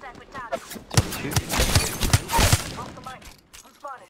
that with Dallas.